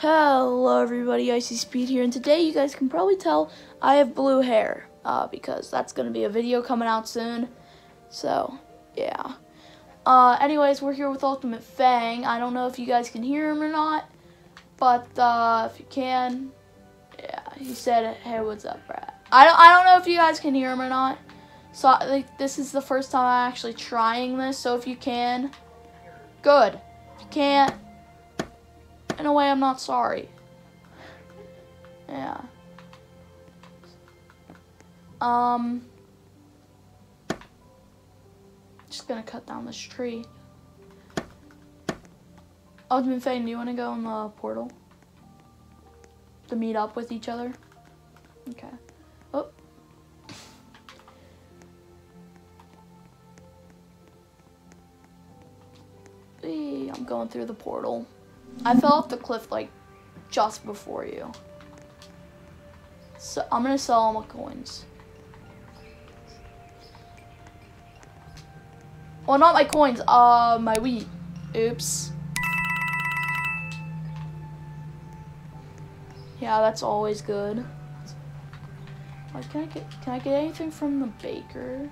Hello everybody, Icy Speed here, and today you guys can probably tell I have blue hair, uh, because that's going to be a video coming out soon, so, yeah. Uh, anyways, we're here with Ultimate Fang, I don't know if you guys can hear him or not, but, uh, if you can, yeah, he said, hey, what's up, Brad? I don't, I don't know if you guys can hear him or not, so, like, this is the first time I'm actually trying this, so if you can, good. If you can't, in a way, I'm not sorry. Yeah. Um. Just gonna cut down this tree. Ultimate Fang, do you want to go in the portal? To meet up with each other? Okay. Oh. I'm going through the portal. I fell off the cliff like just before you. So I'm gonna sell all my coins. Well, not my coins, uh, my wheat. Oops. Yeah, that's always good. Like, can I get can I get anything from the baker?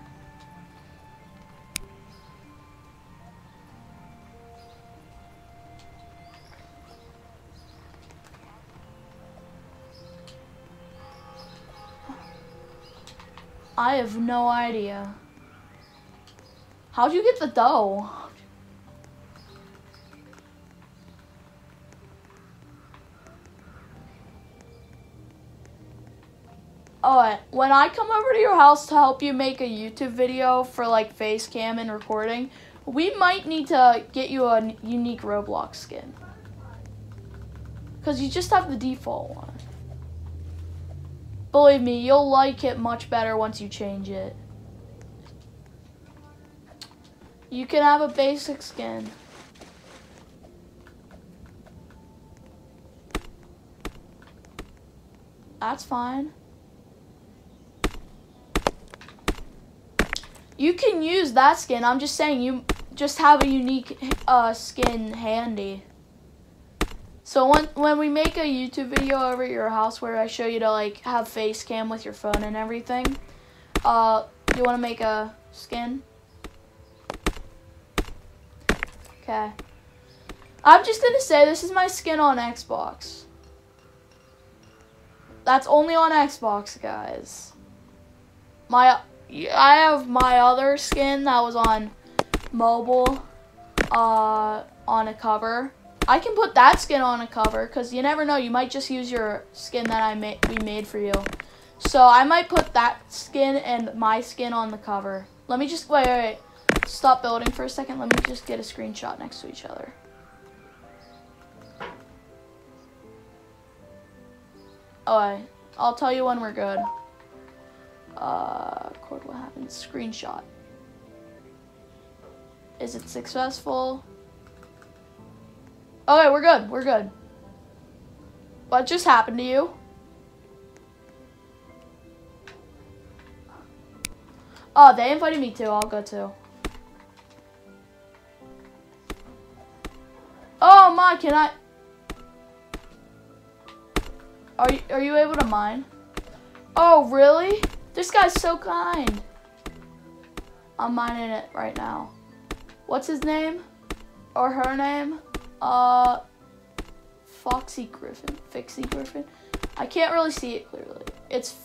I have no idea. How'd you get the dough? Oh, when I come over to your house to help you make a YouTube video for like face cam and recording, we might need to get you a unique Roblox skin. Because you just have the default one. Believe me, you'll like it much better once you change it. You can have a basic skin. That's fine. You can use that skin. I'm just saying you just have a unique uh, skin handy. So when when we make a YouTube video over at your house where I show you to like have face cam with your phone and everything, uh, you want to make a skin? Okay. I'm just gonna say this is my skin on Xbox. That's only on Xbox, guys. My I have my other skin that was on mobile, uh, on a cover. I can put that skin on a cover because you never know. You might just use your skin that I made we made for you. So I might put that skin and my skin on the cover. Let me just wait, wait, wait. Stop building for a second. Let me just get a screenshot next to each other. Oh, I, I'll tell you when we're good. Uh, record what happened. Screenshot. Is it successful? Okay, we're good. We're good. What just happened to you? Oh, they invited me too. I'll go too. Oh my, can I? Are you are you able to mine? Oh really? This guy's so kind. I'm mining it right now. What's his name? Or her name? Uh, Foxy Griffin, Fixie Griffin. I can't really see it clearly. It's,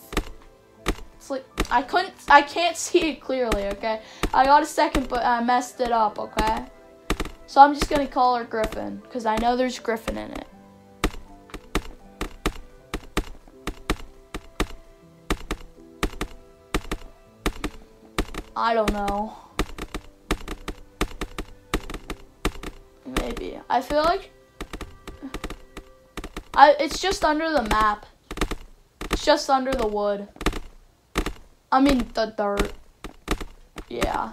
it's like I couldn't, I can't see it clearly. Okay, I got a second, but I messed it up. Okay, so I'm just gonna call her Griffin because I know there's Griffin in it. I don't know. Maybe. I feel like I it's just under the map. It's just under the wood. I mean the dirt. Yeah.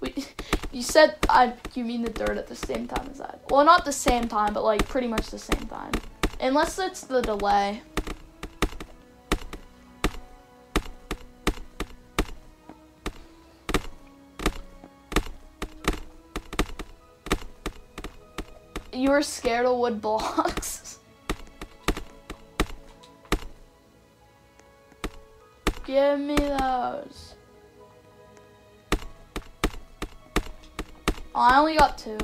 We you said I you mean the dirt at the same time as that. Well, not the same time, but like pretty much the same time. Unless it's the delay. you were scared of wood blocks. Give me those. Oh, I only got two.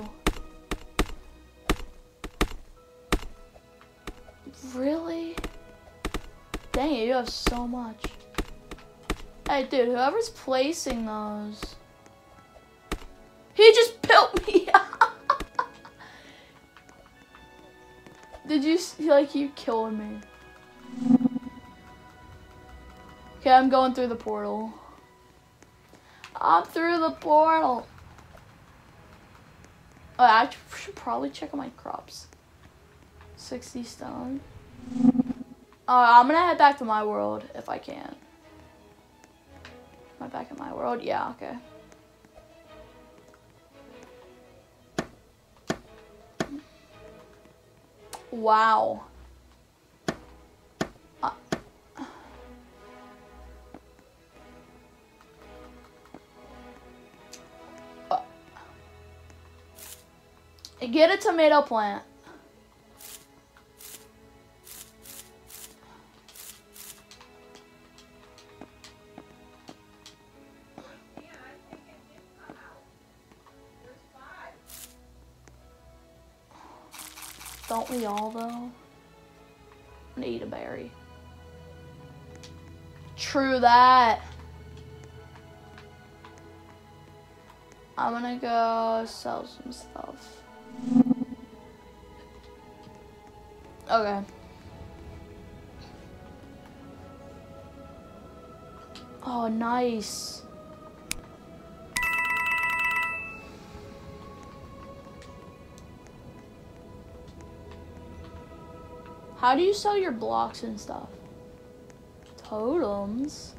Really? Dang it, you have so much. Hey, dude, whoever's placing those. Did you like you killing me? Okay, I'm going through the portal. I'm through the portal. Oh, I should probably check on my crops. 60 stone. Uh, I'm gonna head back to my world if I can. Am I back in my world? Yeah, okay. Wow. Uh, uh, get a tomato plant. Don't we all, though? Need a berry. True that. I'm gonna go sell some stuff. Okay. Oh, nice. How do you sell your blocks and stuff? Totems?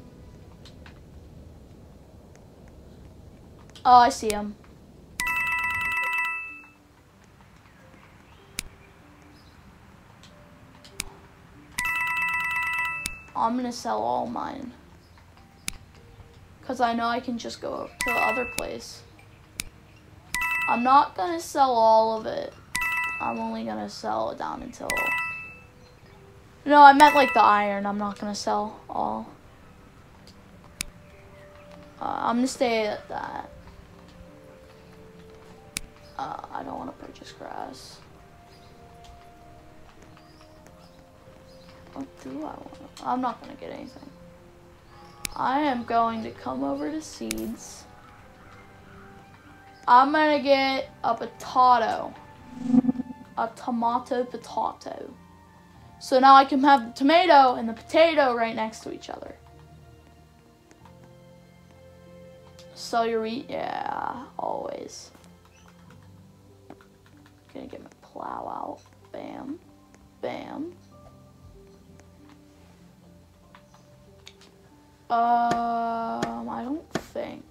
Oh, I see them. I'm gonna sell all mine. Because I know I can just go to the other place. I'm not gonna sell all of it. I'm only gonna sell it down until no, I meant like the iron. I'm not gonna sell all. Uh, I'm gonna stay at that. Uh, I don't want to purchase grass. What do I want? I'm not gonna get anything. I am going to come over to seeds. I'm gonna get a potato. A tomato potato. So now I can have the tomato and the potato right next to each other. Wheat? Yeah, always. Gonna get my plow out. Bam. Bam. Um, I don't think.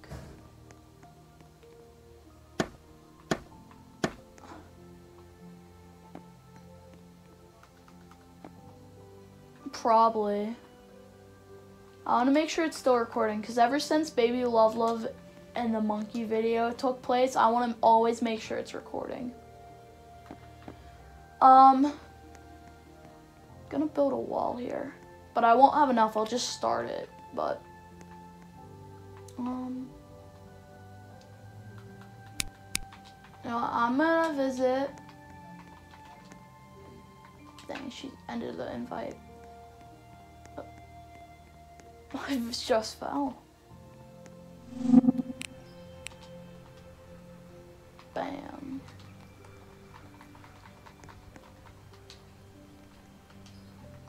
Probably. I want to make sure it's still recording because ever since Baby Love Love and the monkey video took place, I want to always make sure it's recording. Um, gonna build a wall here, but I won't have enough. I'll just start it, but um, you know, I'm gonna visit. Dang, she ended the invite. I just fell. Bam.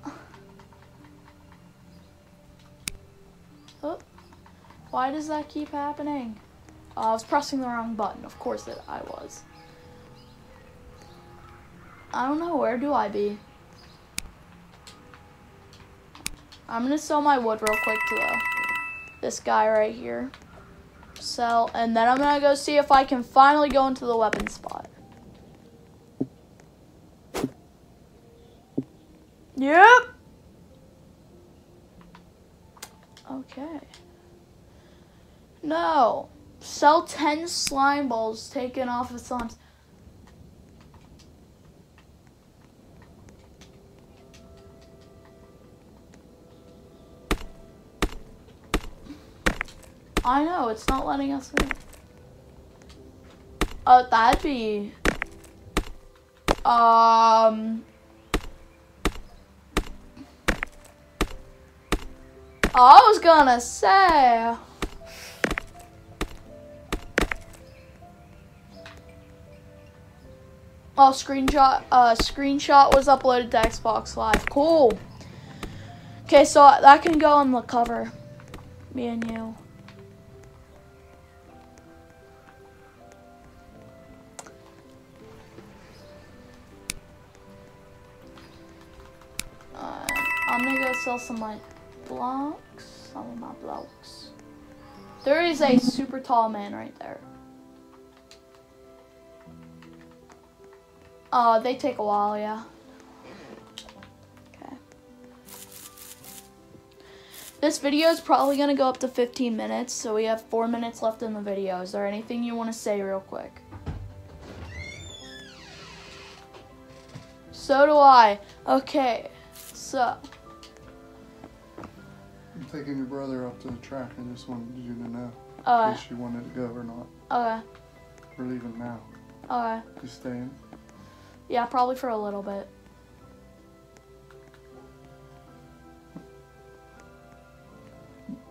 Oh. oh. Why does that keep happening? Oh, I was pressing the wrong button. Of course it, I was. I don't know. Where do I be? I'm gonna sell my wood real quick to the, this guy right here. Sell, and then I'm gonna go see if I can finally go into the weapon spot. Yep. Okay. No. Sell 10 slime balls taken off of slimes. I know, it's not letting us in. Oh, that'd be... Um... I was gonna say... Oh, screenshot, uh, screenshot was uploaded to Xbox Live. Cool. Okay, so that can go on the cover. Me and you. Some like blocks. Some of my blocks. There is a super tall man right there. Uh, they take a while, yeah. Okay. This video is probably going to go up to 15 minutes, so we have 4 minutes left in the video. Is there anything you want to say real quick? So do I. Okay, so. I'm taking your brother up to the track. I just wanted you to know Uh, if you wanted to go or not. okay, We're leaving now. okay. You staying? Yeah, probably for a little bit.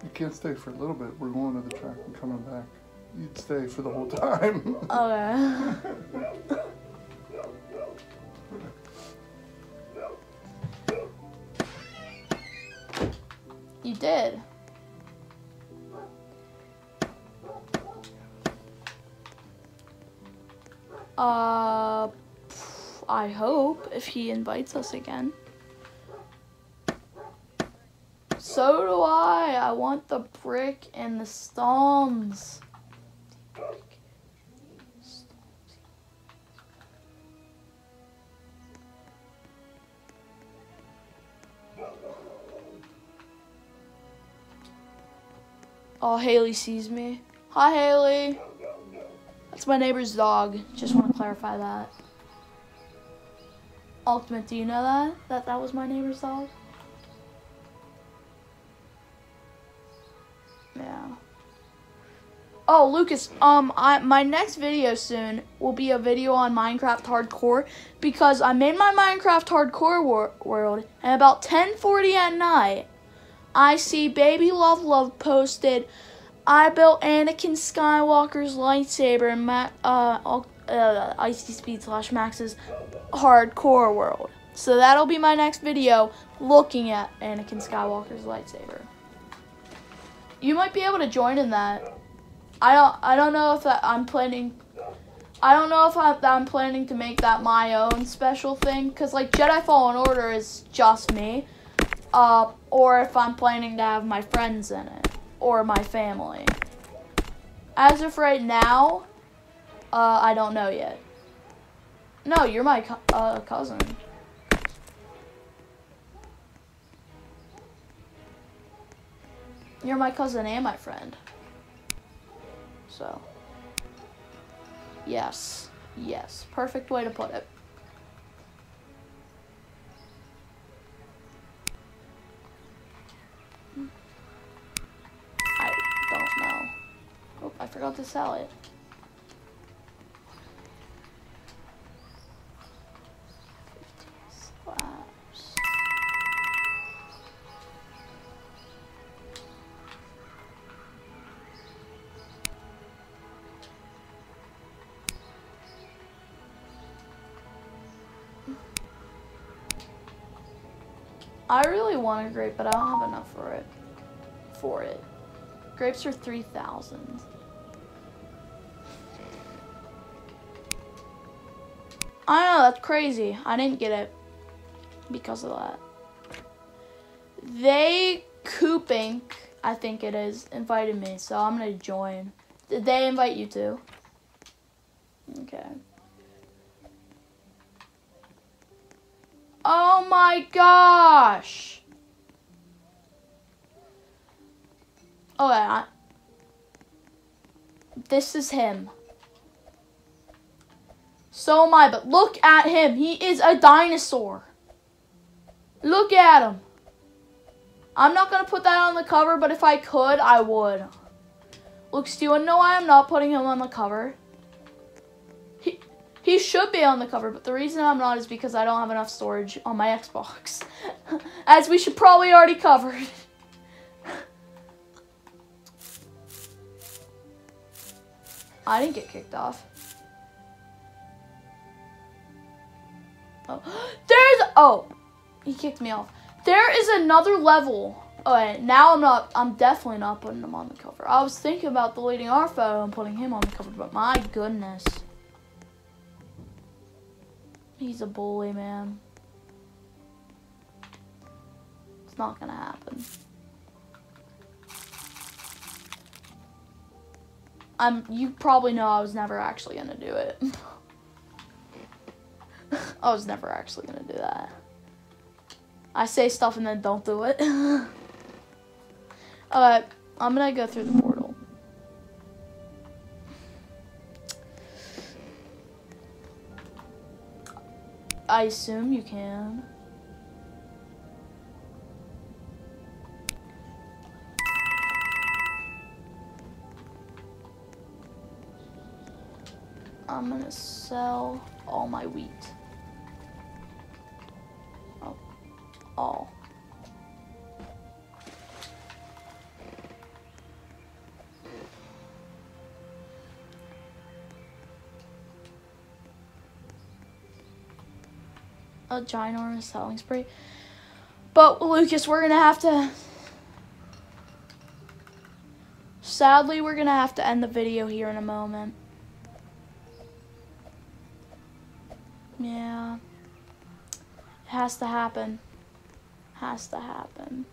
You can't stay for a little bit. We're going to the track and coming back. You'd stay for the whole time. Okay. did. Uh, I hope if he invites us again. So do I. I want the brick and the stones. Oh, Haley sees me. Hi, Haley. That's my neighbor's dog. Just want to clarify that. Ultimate, do you know that? That that was my neighbor's dog? Yeah. Oh, Lucas, um, I, my next video soon will be a video on Minecraft Hardcore because I made my Minecraft Hardcore wor- world, and about 10:40 at night, I see Baby Love Love posted. I built Anakin Skywalker's lightsaber in uh, uh, Icy Speed slash Max's Hardcore world. So that'll be my next video, looking at Anakin Skywalker's lightsaber. You might be able to join in that. I don't. I don't know if that, I'm planning. I don't know if I, I'm planning to make that my own special thing, cause like Jedi Fallen Order is just me, uh, or if I'm planning to have my friends in it or my family. As of right now, uh, I don't know yet. No, you're my co- uh, cousin. You're my cousin and my friend. So, yes, yes, perfect way to put it. Forgot to sell it. I really want a grape, but I don't have enough for it. For it. Grapes are 3,000. That's crazy. I didn't get it because of that. They, Coop Inc., I think it is, invited me, so I'm to join. Did they invite you too? Okay. Oh my gosh! Okay, I, this is him. So am I, but look at him. He is a dinosaur. Look at him. I'm not going to put that on the cover, but if I could, I would. To know why I'm not putting him on the cover? He, he should be on the cover, but the reason I'm not is because I don't have enough storage on my Xbox. As we should probably already covered. I didn't get kicked off. Oh, there's, oh, he kicked me off. There is another level. Oh, okay, now I'm not, I'm definitely not putting him on the cover. I was thinking about deleting our photo and putting him on the cover, but my goodness. He's a bully, man. It's not gonna happen. I'm, you probably know I was never actually gonna do it. I was never actually gonna do that. I say stuff and then don't do it. Alright, I'm gonna go through the portal. I assume you can. I'm gonna sell all my wheat. A ginormous selling spree. But Lucas, we're gonna have to. Sadly, we're gonna have to end the video here in a moment. Yeah. It has to happen. Has to happen.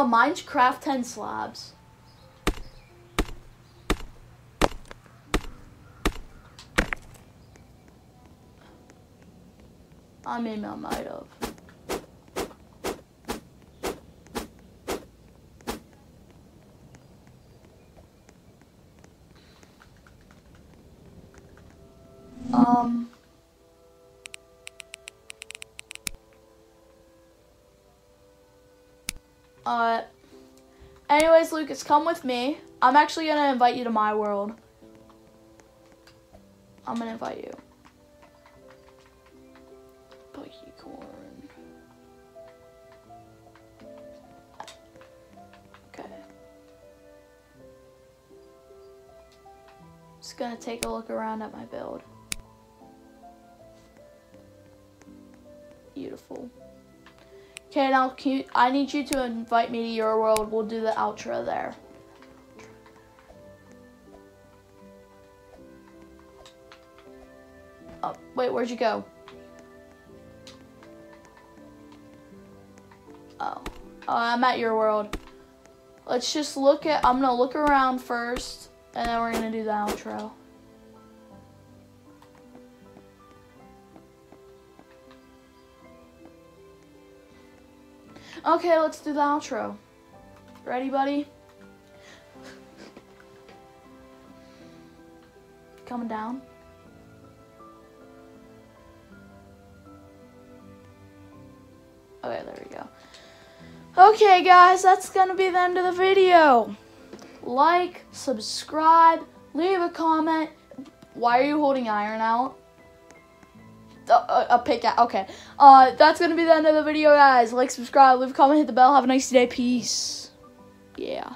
Oh, mine's craft 10 slabs. I mean, I might have. Um. Anyways, Lucas, come with me. I'm actually gonna invite you to my world. I'm gonna invite you. Spiky corn. Okay. Just gonna take a look around at my build. Beautiful. Okay, now you, I need you to invite me to your world. We'll do the outro there. Oh, wait, where'd you go? Oh. oh, I'm at your world. Let's just look at, I'm gonna look around first, and then we're gonna do the outro. Okay, let's do the outro. Ready, buddy? Coming down. Okay, there we go. Okay, guys, that's going to be the end of the video. Like, subscribe, leave a comment. Why are you holding iron out? Uh, a pick out. Okay. Uh, that's to be the end of the video, guys. Like, subscribe, leave a comment, hit the bell. Have a nice day. Peace. Yeah.